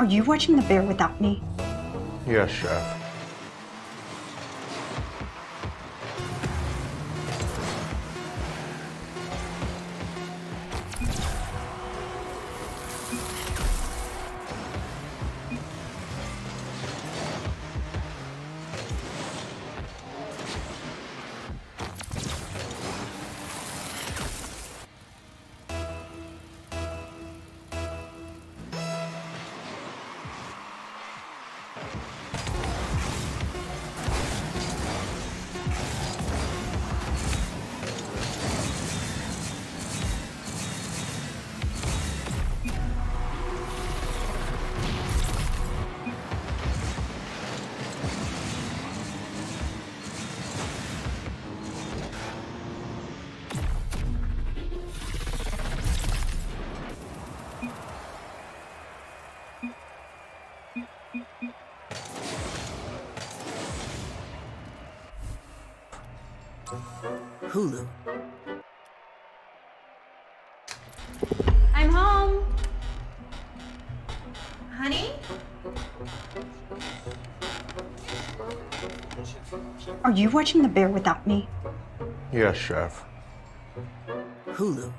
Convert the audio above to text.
Are you watching The Bear without me? Yes, Chef. Hulu. I'm home. Honey? Are you watching The Bear without me? Yes, Chef. Hulu.